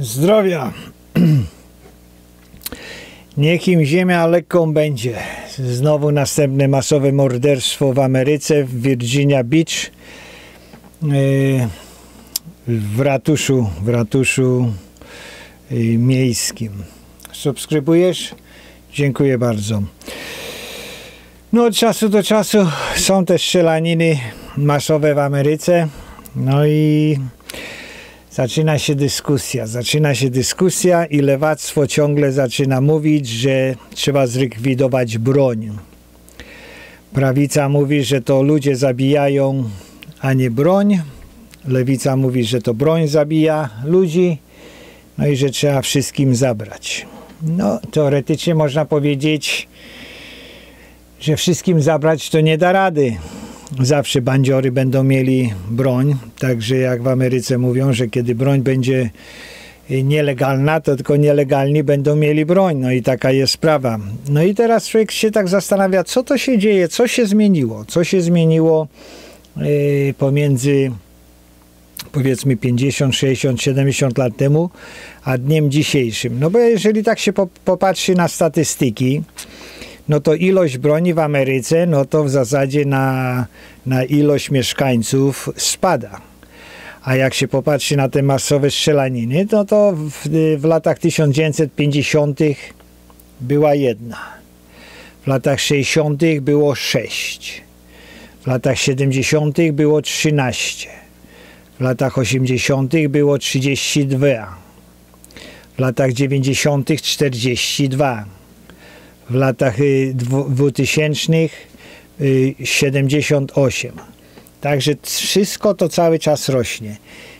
Zdrowia. Niech im ziemia lekką będzie. Znowu następne masowe morderstwo w Ameryce, w Virginia Beach, yy, w ratuszu, w ratuszu yy, miejskim. Subskrybujesz? Dziękuję bardzo. No od czasu do czasu są też strzelaniny masowe w Ameryce. No i zaczyna się dyskusja. Zaczyna się dyskusja i lewactwo ciągle zaczyna mówić, że trzeba zlikwidować broń. Prawica mówi, że to ludzie zabijają, a nie broń. Lewica mówi, że to broń zabija ludzi, no i że trzeba wszystkim zabrać. No, teoretycznie można powiedzieć, że wszystkim zabrać to nie da rady. Zawsze bandziory będą mieli broń, także jak w Ameryce mówią, że kiedy broń będzie nielegalna, to tylko nielegalni będą mieli broń. No i taka jest sprawa. No i teraz człowiek się tak zastanawia, co to się dzieje, co się zmieniło, co się zmieniło yy, pomiędzy powiedzmy 50, 60, 70 lat temu, a dniem dzisiejszym. No bo jeżeli tak się popatrzy na statystyki, no to ilość broni w Ameryce, no to w zasadzie na, na ilość mieszkańców spada. A jak się popatrzy na te masowe strzelaniny, no to w, w latach 1950 była jedna. W latach 60 było 6. W latach 70 było 13. W latach 80 było 32. W latach 90 42 w latach 2000 y, 78. Y, Także wszystko to cały czas rośnie.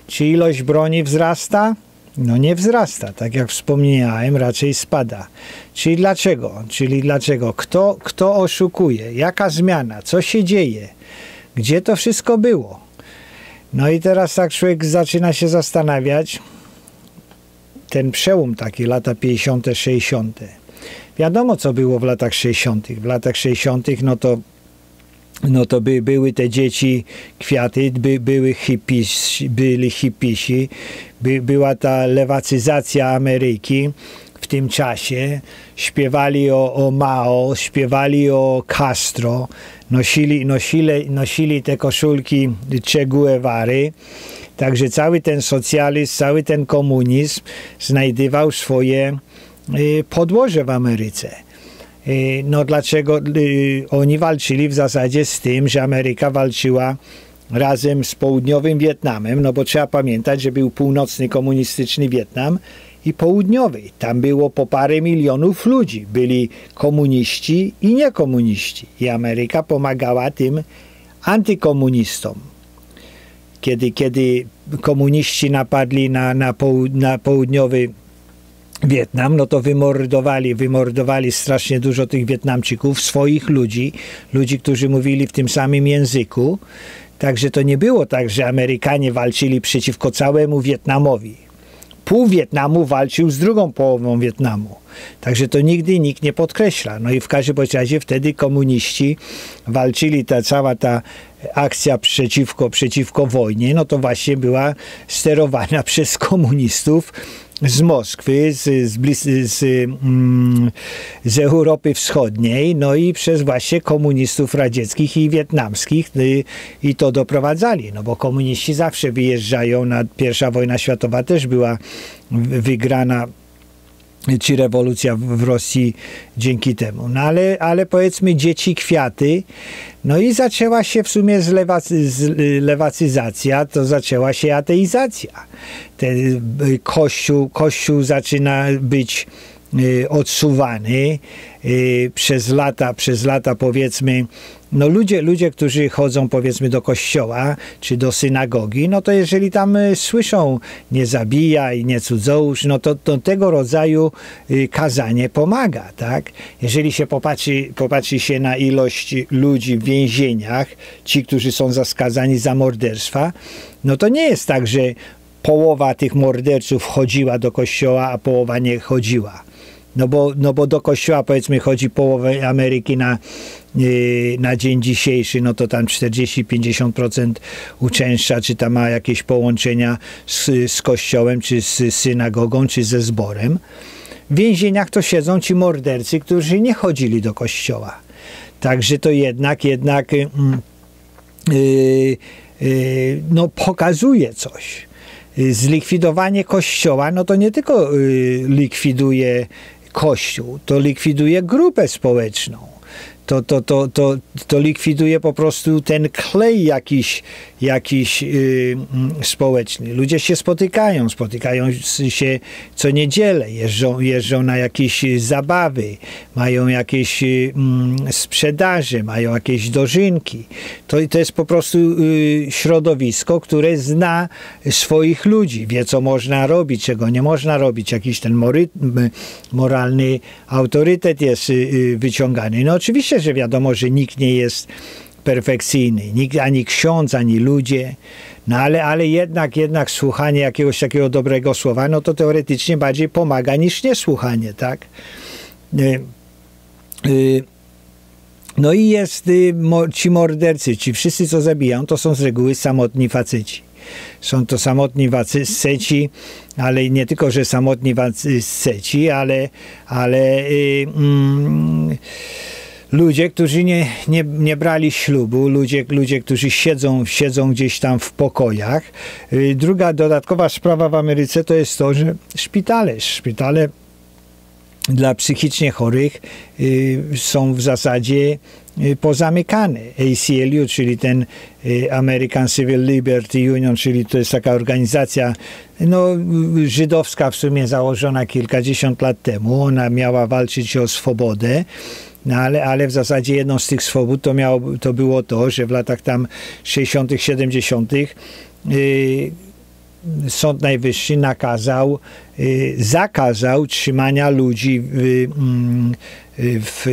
Czy ilość broni wzrasta? No nie wzrasta, tak jak wspomniałem, raczej spada. Czyli dlaczego? Czyli dlaczego? Kto, kto oszukuje? Jaka zmiana? Co się dzieje? Gdzie to wszystko było? No i teraz tak człowiek zaczyna się zastanawiać, ten przełom taki, lata 50., 60. Wiadomo, co było w latach 60. W latach 60. no to no to by, były te dzieci kwiaty, by, były hippies, byli hippisi, by, była ta lewacyzacja Ameryki w tym czasie. Śpiewali o, o Mao, śpiewali o Castro, nosili, nosili, nosili te koszulki Che Guevary. Także cały ten socjalizm, cały ten komunizm znajdował swoje podłoże w Ameryce. Y, no dlaczego y, oni walczyli w zasadzie z tym, że Ameryka walczyła razem z południowym Wietnamem, no bo trzeba pamiętać, że był północny komunistyczny Wietnam i południowy. Tam było po parę milionów ludzi. Byli komuniści i niekomuniści. I Ameryka pomagała tym antykomunistom. Kiedy, kiedy komuniści napadli na, na, na południowy Wietnam, no to wymordowali, wymordowali strasznie dużo tych Wietnamczyków, swoich ludzi, ludzi, którzy mówili w tym samym języku. Także to nie było tak, że Amerykanie walczyli przeciwko całemu Wietnamowi. Pół Wietnamu walczył z drugą połową Wietnamu. Także to nigdy nikt nie podkreśla. No i w każdym razie wtedy komuniści walczyli, ta cała ta akcja przeciwko, przeciwko wojnie, no to właśnie była sterowana przez komunistów z Moskwy, z, z, z, mm, z, Europy Wschodniej, no i przez właśnie komunistów radzieckich i wietnamskich y, i to doprowadzali, no bo komuniści zawsze wyjeżdżają, na pierwsza wojna światowa też była wygrana czy rewolucja w Rosji dzięki temu. No ale, ale powiedzmy dzieci kwiaty, no i zaczęła się w sumie zlewacy, zlewacyzacja, to zaczęła się ateizacja. Ten y, kościół, kościół zaczyna być odsuwany y, przez lata, przez lata powiedzmy no ludzie, ludzie, którzy chodzą powiedzmy do kościoła czy do synagogi, no to jeżeli tam y, słyszą nie zabijaj, nie cudzołóż, no to, to tego rodzaju y, kazanie pomaga, tak? Jeżeli się popatrzy, popatrzy się na ilość ludzi w więzieniach, ci, którzy są zaskazani za morderstwa, no to nie jest tak, że połowa tych morderców chodziła do kościoła, a połowa nie chodziła. No bo, no bo do kościoła powiedzmy chodzi połowę Ameryki na y, na dzień dzisiejszy, no to tam 40-50% uczęszcza, czy tam ma jakieś połączenia z, z kościołem, czy z synagogą, czy ze zborem. W więzieniach to siedzą ci mordercy, którzy nie chodzili do kościoła. Także to jednak, jednak yy, yy, no, pokazuje coś. Zlikwidowanie kościoła, no to nie tylko yy, likwiduje kościół, to likwiduje grupę społeczną to, to, to, to, to likwiduje po prostu ten klej jakiś, jakiś yy, społeczny. Ludzie się spotykają, spotykają się co niedzielę, jeżdżą, jeżdżą na jakieś zabawy, mają jakieś yy, sprzedaże, mają jakieś dożynki. To, to jest po prostu yy, środowisko, które zna swoich ludzi, wie co można robić, czego nie można robić. Jakiś ten moralny autorytet jest y, y, wyciągany. No oczywiście że wiadomo, że nikt nie jest perfekcyjny, nikt, ani ksiądz, ani ludzie, no ale, ale jednak, jednak słuchanie jakiegoś takiego dobrego słowa, no to teoretycznie bardziej pomaga niż niesłuchanie, tak? Y, y, no i jest y, ci mordercy, ci wszyscy, co zabijają, to są z reguły samotni faceci. Są to samotni faceci, ale nie tylko, że samotni faceci, ale, ale yy, yy, ludzie, którzy nie, nie, nie brali ślubu, ludzie, ludzie, którzy siedzą, siedzą gdzieś tam w pokojach. Y, druga dodatkowa sprawa w Ameryce to jest to, że szpitale, szpitale dla psychicznie chorych y, są w zasadzie y, pozamykane. ACLU, czyli ten American Civil Liberty Union, czyli to jest taka organizacja no, żydowska w sumie założona kilkadziesiąt lat temu. Ona miała walczyć o swobodę no ale, ale w zasadzie jedną z tych swobód to, miało, to było to, że w latach tam 60., 70. Yy, Sąd Najwyższy nakazał, yy, zakazał trzymania ludzi w, yy, w,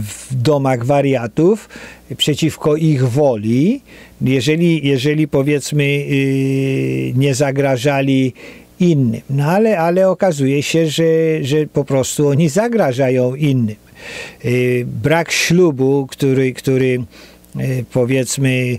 w domach wariatów przeciwko ich woli, jeżeli, jeżeli powiedzmy yy, nie zagrażali innym. No ale, ale okazuje się, że, że po prostu oni zagrażają innym. Y, brak ślubu, który, który y, powiedzmy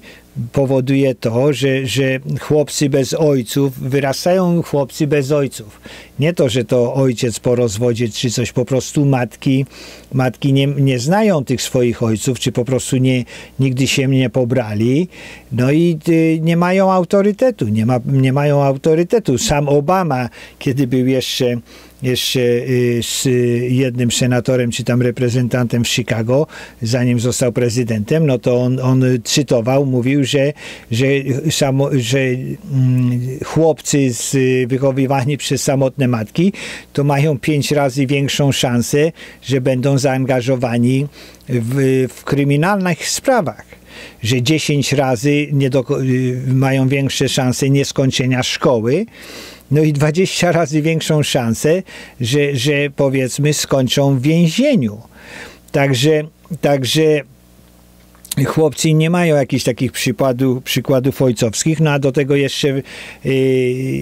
powoduje to, że, że chłopcy bez ojców, wyrastają chłopcy bez ojców. Nie to, że to ojciec po rozwodzie czy coś, po prostu matki, matki nie, nie znają tych swoich ojców, czy po prostu nie, nigdy się nie pobrali, no i y, nie mają autorytetu, nie, ma, nie mają autorytetu. Sam Obama, kiedy był jeszcze jeszcze y, z jednym senatorem czy tam reprezentantem w Chicago, zanim został prezydentem, no to on, on cytował, mówił, że, że, samo, że mm, chłopcy z, wychowywani przez samotne matki to mają pięć razy większą szansę, że będą zaangażowani w, w kryminalnych sprawach że 10 razy do, y, mają większe szanse nieskończenia szkoły, no i 20 razy większą szansę, że, że powiedzmy skończą w więzieniu. Także, także chłopcy nie mają jakichś takich przykładów, przykładów ojcowskich, no a do tego jeszcze, y,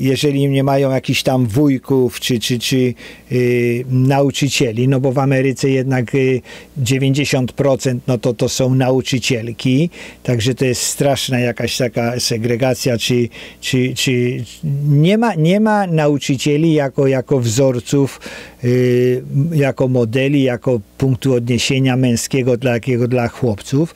jeżeli nie mają jakichś tam wujków czy, czy, czy y, nauczycieli, no bo w Ameryce jednak 90% y, no to, to są nauczycielki, także to jest straszna jakaś taka segregacja, czy, czy, czy nie, ma, nie ma nauczycieli jako, jako wzorców, jako modeli, jako punktu odniesienia męskiego dla, jakiego, dla chłopców.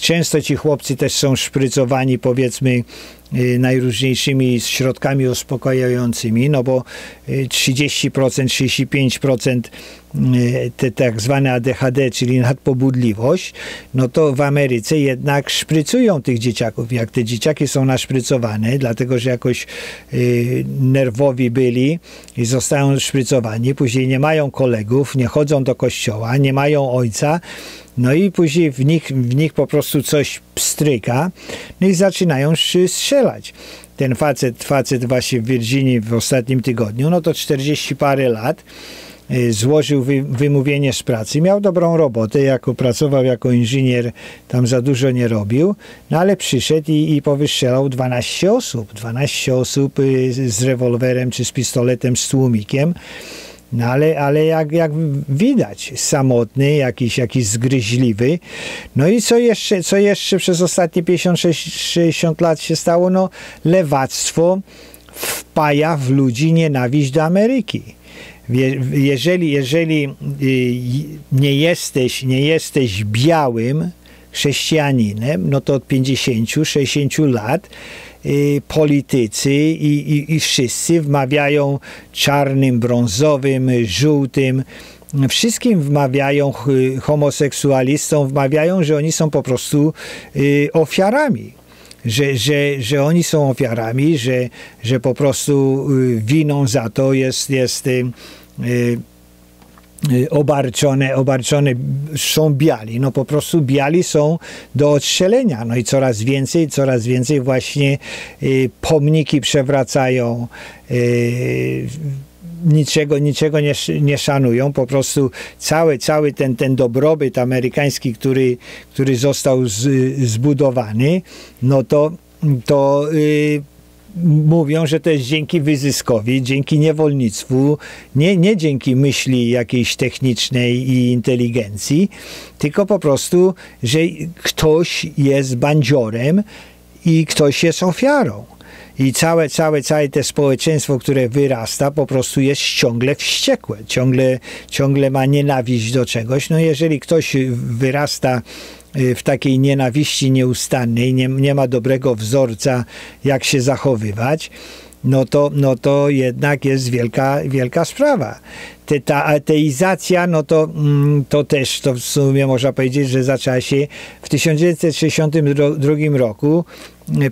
Często ci chłopcy też są szprycowani powiedzmy y, najróżniejszymi środkami uspokajającymi, no bo 30%, y, 35% y, te tak zwane ADHD, czyli nadpobudliwość, no to w Ameryce jednak szprycują tych dzieciaków. Jak te dzieciaki są naszprycowane, dlatego że jakoś nerwowi byli i zostają szprycowani, później nie mają kolegów, nie chodzą do kościoła, nie mają ojca, no i później w nich, w nich po prostu coś pstryka, no i zaczynają strzelać. Ten facet, facet właśnie w Virginii w ostatnim tygodniu, no to 40 parę lat, y, złożył wy, wymówienie z pracy, miał dobrą robotę, jako pracował jako inżynier, tam za dużo nie robił, no ale przyszedł i, i powystrzelał 12 osób, 12 osób y, z rewolwerem czy z pistoletem z tłumikiem No ale, ale jak, jak widać, samotny, jakiś, jakiś zgryźliwy. No i co jeszcze, co jeszcze przez ostatnie 50-60 lat się stało? No lewactwo wpaja w ludzi nienawiść do Ameryki. Jeżeli, jeżeli y, nie jesteś, nie jesteś białym chrześcijaninem, no to od 50-60 lat politycy i, i, i wszyscy wmawiają czarnym, brązowym, żółtym, wszystkim wmawiają homoseksualistom, wmawiają, że oni są po prostu y, ofiarami. Że, że, że oni są ofiarami, że, że po prostu y, winą za to jest, jest y, y, obarczone, obarczone są biali. No po prostu biali są do odstrzelenia. No i coraz więcej, coraz więcej właśnie pomniki przewracają niczego, niczego nie, nie szanują. Po prostu cały, cały ten, ten dobrobyt amerykański, który, który został z, zbudowany, no to, to yy, mówią, że to jest dzięki wyzyskowi, dzięki niewolnictwu, nie, nie dzięki myśli jakiejś technicznej i inteligencji, tylko po prostu, że ktoś jest bandziorem i ktoś jest ofiarą. I całe, całe, całe te społeczeństwo, które wyrasta, po prostu jest ciągle wściekłe, ciągle, ciągle ma nienawiść do czegoś. No jeżeli ktoś wyrasta w takiej nienawiści nieustannej, nie, nie ma dobrego wzorca, jak się zachowywać, no to, no to jednak jest wielka, wielka sprawa. Te, ta ateizacja, no to, mm, to też, to w sumie można powiedzieć, że zaczęła się w 1962 roku.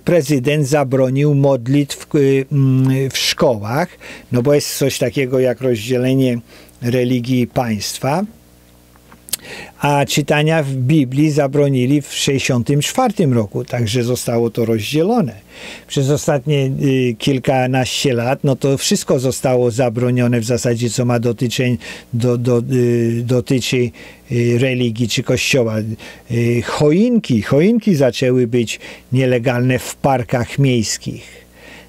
Prezydent zabronił modlitw mm, w szkołach, no bo jest coś takiego jak rozdzielenie religii i państwa a czytania w Biblii zabronili w 1964 roku, także zostało to rozdzielone. Przez ostatnie y, kilkanaście lat, no to wszystko zostało zabronione w zasadzie, co ma dotyczy, do, do, y, dotyczy y, religii czy kościoła. Y, choinki, choinki zaczęły być nielegalne w parkach miejskich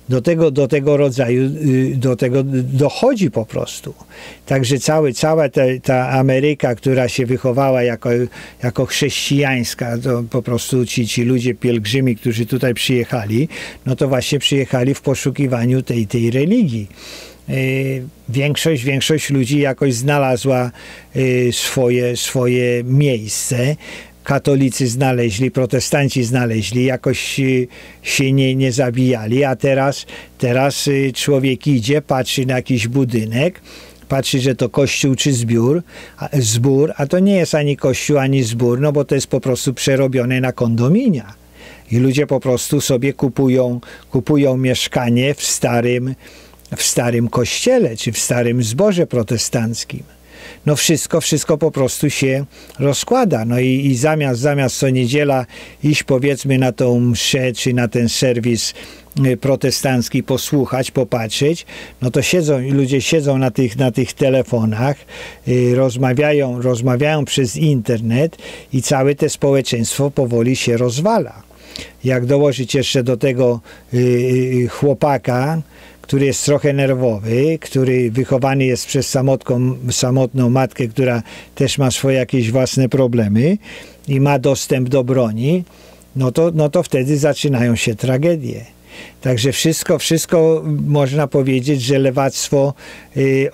do tego, do tego rodzaju, y, do tego dochodzi po prostu. Także cały, cała ta, Ameryka, która się wychowała jako, jako chrześcijańska, to po prostu ci, ci ludzie pielgrzymi, którzy tutaj przyjechali, no to właśnie przyjechali w poszukiwaniu tej, tej religii y, większość, większość ludzi jakoś znalazła y, swoje, swoje miejsce katolicy znaleźli, protestanci znaleźli, jakoś y, się nie, nie zabijali, a teraz, teraz y, człowiek idzie, patrzy na jakiś budynek, patrzy, że to kościół czy zbiór, zbór, a to nie jest ani kościół, ani zbór, no bo to jest po prostu przerobione na kondominia. I ludzie po prostu sobie kupują, kupują mieszkanie w starym, w starym kościele, czy w starym zborze protestanckim no wszystko, wszystko po prostu się rozkłada. No i, i zamiast, zamiast co niedziela iść powiedzmy na tą mszę, czy na ten serwis y, protestancki posłuchać, popatrzeć, no to siedzą, ludzie siedzą na tych, na tych telefonach, yy, rozmawiają, rozmawiają przez internet i całe to społeczeństwo powoli się rozwala. Jak dołożyć jeszcze do tego yy, chłopaka, który jest trochę nerwowy, który wychowany jest przez samotką, samotną matkę, która też ma swoje jakieś własne problemy i ma dostęp do broni, no to, no to wtedy zaczynają się tragedie. Także wszystko, wszystko można powiedzieć, że lewactwo y,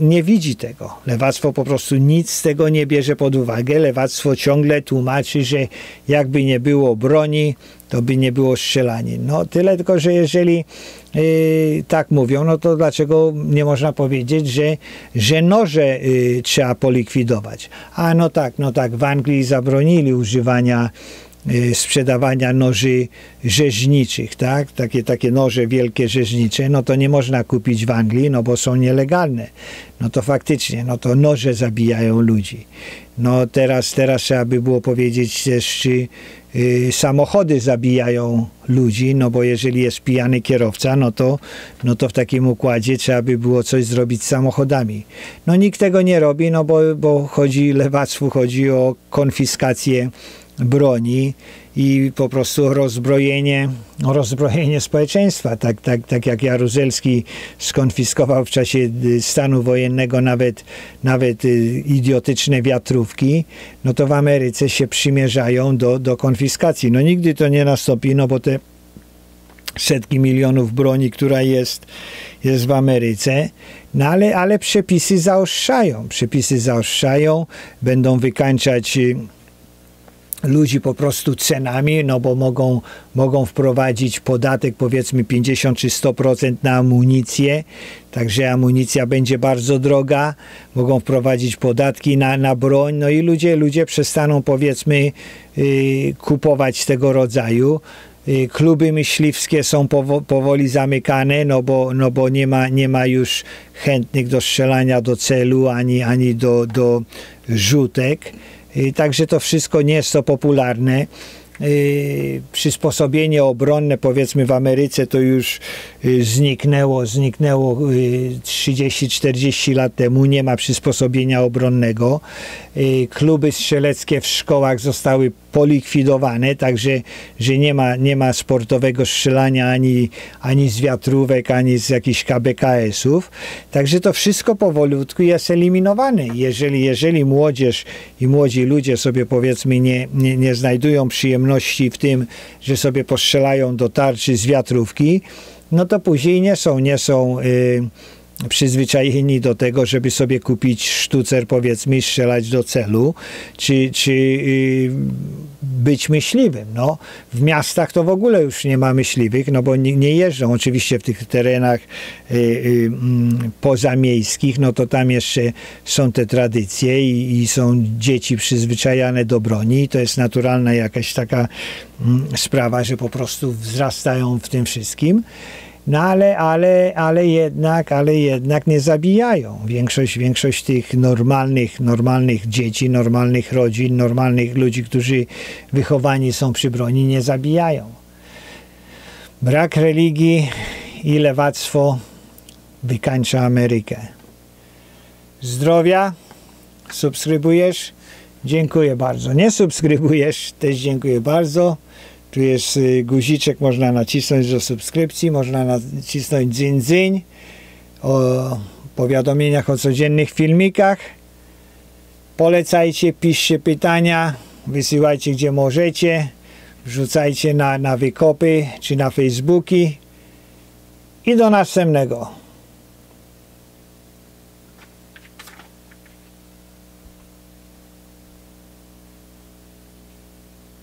nie widzi tego. Lewactwo po prostu nic z tego nie bierze pod uwagę. Lewactwo ciągle tłumaczy, że jakby nie było broni, to by nie było strzelanin. No tyle tylko, że jeżeli yy, tak mówią, no to dlaczego nie można powiedzieć, że, że noże yy, trzeba polikwidować? A no tak, no tak, w Anglii zabronili używania Y, sprzedawania noży rzeźniczych, tak? Takie, takie noże wielkie rzeźnicze, no to nie można kupić w Anglii, no bo są nielegalne. No to faktycznie, no to noże zabijają ludzi. No teraz, teraz trzeba by było powiedzieć też, czy y, samochody zabijają ludzi, no bo jeżeli jest pijany kierowca, no to, no to w takim układzie trzeba by było coś zrobić z samochodami. No nikt tego nie robi, no bo, bo chodzi, lewactwu chodzi o konfiskację broni i po prostu rozbrojenie, rozbrojenie społeczeństwa. Tak, tak, tak jak Jaruzelski skonfiskował w czasie y, stanu wojennego nawet, nawet y, idiotyczne wiatrówki, no to w Ameryce się przymierzają do, do konfiskacji. No nigdy to nie nastąpi, no bo te setki milionów broni, która jest, jest w Ameryce, no ale, ale przepisy zaostrzają. Przepisy zaostrzają, będą wykańczać y, ludzi po prostu cenami, no bo mogą, mogą wprowadzić podatek powiedzmy 50 czy 100% na amunicję, także amunicja będzie bardzo droga, mogą wprowadzić podatki na, na broń, no i ludzie, ludzie przestaną powiedzmy yy, kupować tego rodzaju. Y, kluby myśliwskie są powoli zamykane, no bo, no bo nie, ma, nie ma już chętnych do strzelania do celu ani, ani do, do rzutek. Także to wszystko nie jest to popularne. Y, przysposobienie obronne powiedzmy w Ameryce to już y, zniknęło, zniknęło 30-40 y, lat temu, nie ma przysposobienia obronnego. Kluby strzeleckie w szkołach zostały polikwidowane, także że nie ma, nie ma sportowego strzelania ani, ani z wiatrówek, ani z jakichś KBKS-ów. Także to wszystko powolutku jest eliminowane. Jeżeli, jeżeli młodzież i młodzi ludzie sobie powiedzmy nie, nie, nie znajdują przyjemności w tym, że sobie postrzelają do tarczy z wiatrówki, no to później nie są, nie są yy, przyzwyczajeni do tego, żeby sobie kupić sztucer, powiedzmy, strzelać do celu, czy, czy yy, być myśliwym. No, w miastach to w ogóle już nie ma myśliwych, no bo nie, nie jeżdżą oczywiście w tych terenach yy, yy, pozamiejskich, no to tam jeszcze są te tradycje i, i, są dzieci przyzwyczajane do broni to jest naturalna jakaś taka mm, sprawa, że po prostu wzrastają w tym wszystkim. No ale, ale, ale jednak, ale jednak nie zabijają. Większość, większość tych normalnych, normalnych dzieci, normalnych rodzin, normalnych ludzi, którzy wychowani są przy broni, nie zabijają. Brak religii i lewactwo wykańcza Amerykę. Zdrowia? Subskrybujesz? Dziękuję bardzo. Nie subskrybujesz? Też dziękuję bardzo. Tu jest y, guziczek, można nacisnąć do subskrypcji, można nacisnąć dzyń dzyń o powiadomieniach o codziennych filmikach. Polecajcie, piszcie pytania, wysyłajcie gdzie możecie, wrzucajcie na, na wykopy czy na Facebooki i do następnego.